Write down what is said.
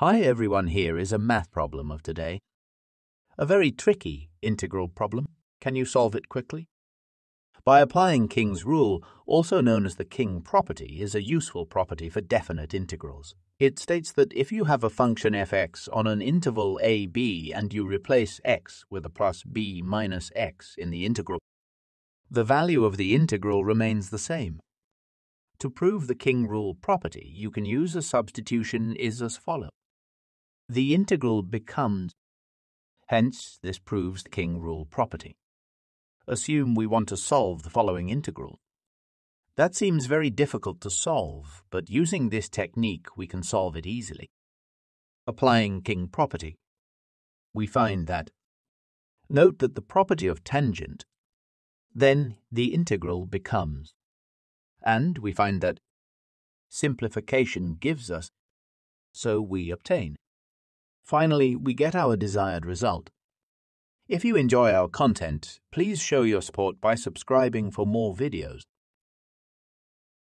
Hi everyone, here is a math problem of today. A very tricky integral problem. Can you solve it quickly? By applying King's rule, also known as the King property, is a useful property for definite integrals. It states that if you have a function fx on an interval ab and you replace x with a plus b minus x in the integral, the value of the integral remains the same. To prove the King rule property, you can use a substitution is as follows. The integral becomes. Hence, this proves the King rule property. Assume we want to solve the following integral. That seems very difficult to solve, but using this technique we can solve it easily. Applying King property, we find that Note that the property of tangent, then the integral becomes and we find that simplification gives us, so we obtain. Finally, we get our desired result. If you enjoy our content, please show your support by subscribing for more videos.